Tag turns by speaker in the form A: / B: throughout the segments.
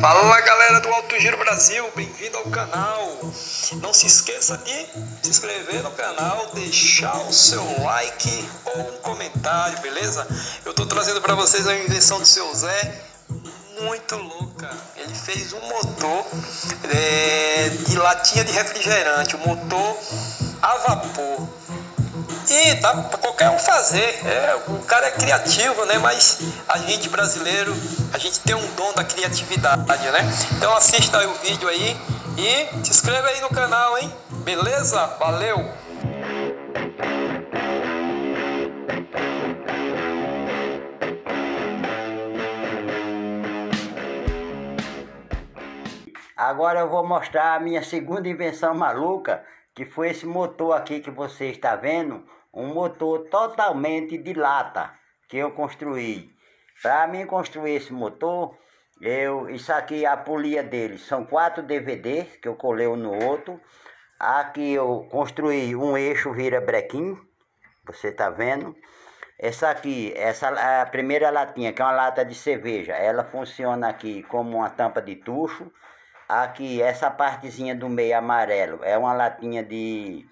A: Fala galera do Alto Giro Brasil, bem-vindo ao canal. Não se esqueça de se inscrever no canal, deixar o seu like ou um comentário, beleza? Eu tô trazendo para vocês a invenção do seu Zé, muito louca. Ele fez um motor é, de latinha de refrigerante, um motor a vapor. E dá para qualquer um fazer. É, o cara é criativo, né? Mas a gente brasileiro, a gente tem um dom da criatividade, né? Então assista o vídeo aí e se inscreva aí no canal, hein? Beleza? Valeu!
B: Agora eu vou mostrar a minha segunda invenção maluca, que foi esse motor aqui que você está vendo, um motor totalmente de lata que eu construí. Para mim construir esse motor, eu, isso aqui a polia dele são quatro DVDs que eu colei um no outro. Aqui eu construí um eixo vira-brequim, você está vendo. Essa aqui, essa a primeira latinha, que é uma lata de cerveja, ela funciona aqui como uma tampa de tucho. Aqui, essa partezinha do meio amarelo é uma latinha de,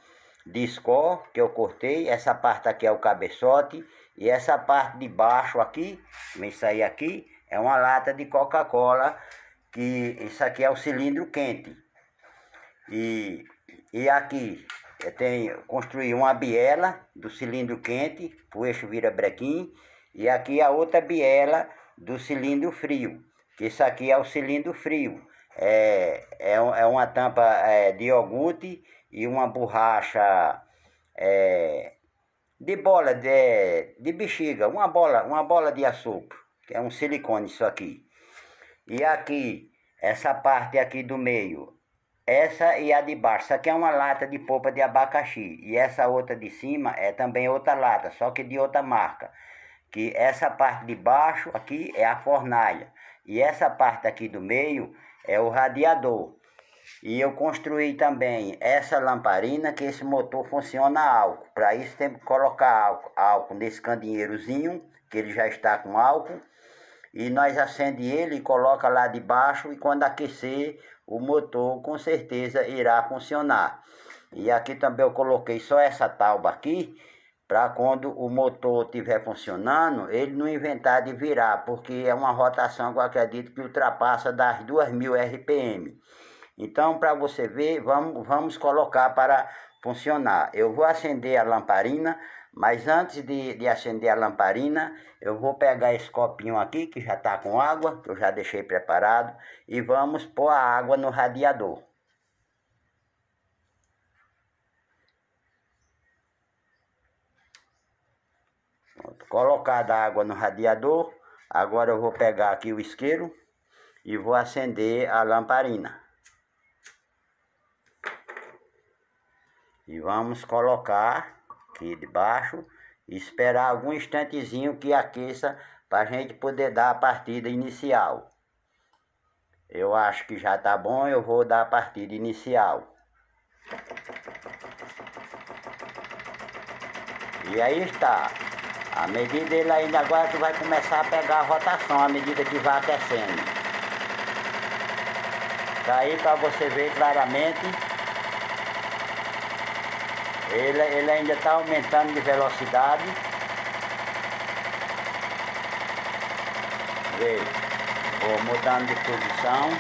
B: de score que eu cortei. Essa parte aqui é o cabeçote. E essa parte de baixo aqui, isso aí aqui, é uma lata de Coca-Cola. Que isso aqui é o cilindro quente. E, e aqui tenho, construí uma biela do cilindro quente, o eixo vira brequim. E aqui a outra biela do cilindro frio. Que isso aqui é o cilindro frio é, é, é uma tampa é, de iogurte e uma borracha é, de bola de, de bexiga, uma bola, uma bola de açúcar, que é um silicone isso aqui. E aqui, essa parte aqui do meio, essa e a de baixo, essa aqui é uma lata de polpa de abacaxi. E essa outra de cima é também outra lata, só que de outra marca. Que essa parte de baixo aqui é a fornalha. E essa parte aqui do meio é o radiador. E eu construí também essa lamparina que esse motor funciona a álcool. Para isso tem que colocar álcool, álcool nesse candeeirozinho, que ele já está com álcool. E nós acende ele e coloca lá debaixo e quando aquecer o motor com certeza irá funcionar. E aqui também eu coloquei só essa tauba aqui, para quando o motor estiver funcionando, ele não inventar de virar, porque é uma rotação que eu acredito que ultrapassa das 2.000 RPM. Então, para você ver, vamos, vamos colocar para funcionar. Eu vou acender a lamparina, mas antes de, de acender a lamparina, eu vou pegar esse copinho aqui, que já está com água, que eu já deixei preparado, e vamos pôr a água no radiador. Colocada a água no radiador, agora eu vou pegar aqui o isqueiro e vou acender a lamparina. E vamos colocar aqui debaixo e esperar algum instantezinho que aqueça para a gente poder dar a partida inicial. Eu acho que já tá bom, eu vou dar a partida inicial. E aí está. A medida ele ainda agora que vai começar a pegar a rotação à medida que vai aquecendo. Daí para você ver claramente, ele, ele ainda está aumentando de velocidade. Vê, vou mudando de posição.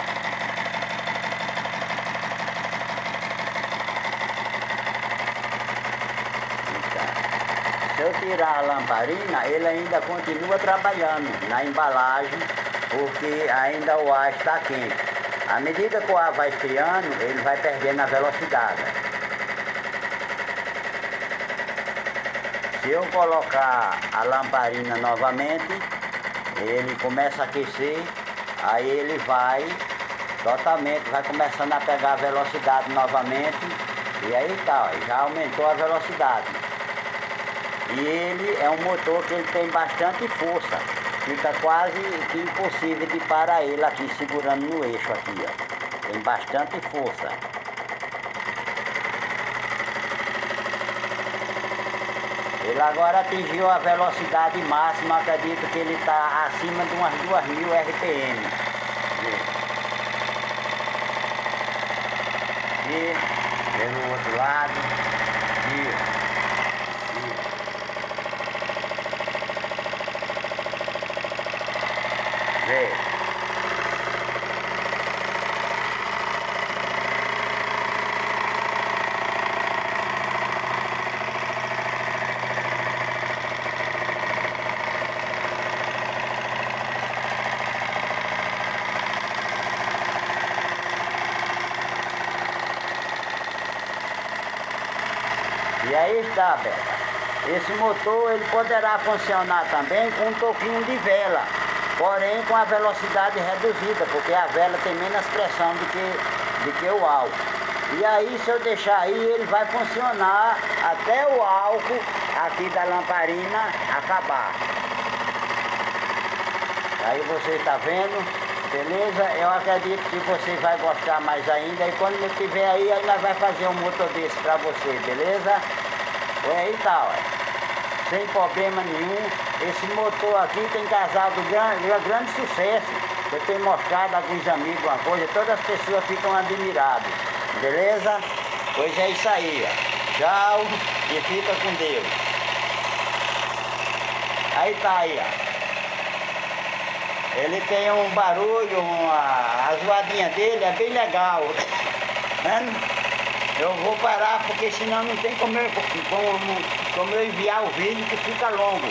B: Se eu tirar a lamparina, ele ainda continua trabalhando na embalagem, porque ainda o ar está quente. À medida que o ar vai esfriando, ele vai perdendo a velocidade. Se eu colocar a lamparina novamente, ele começa a aquecer, aí ele vai totalmente, vai começando a pegar a velocidade novamente, e aí tá, já aumentou a velocidade. E ele é um motor que ele tem bastante força. Fica quase impossível de parar ele aqui, segurando no eixo aqui, ó. Tem bastante força. Ele agora atingiu a velocidade máxima, acredito que ele está acima de umas 2000 RPM. E, e pelo outro lado. E aí está. Esse motor ele poderá funcionar também com um toquinho de vela, porém com a velocidade reduzida, porque a vela tem menos pressão do que, do que o álcool. E aí se eu deixar aí, ele vai funcionar até o álcool aqui da lamparina acabar. Aí você está vendo, beleza? Eu acredito que você vai gostar mais ainda. E quando ele estiver aí, nós vai fazer um motor desse para você, beleza? Foi aí tá, ó. Sem problema nenhum. Esse motor aqui tem causado grande, grande sucesso. Eu tenho mostrado a alguns amigos uma coisa, todas as pessoas ficam admiradas. Beleza? Pois é isso aí, ó. Tchau e fica com Deus. Aí tá aí, ó. Ele tem um barulho, uma, a zoadinha dele é bem legal. Né? Eu vou parar porque senão não tem como como, como eu enviar o vídeo que fica longo.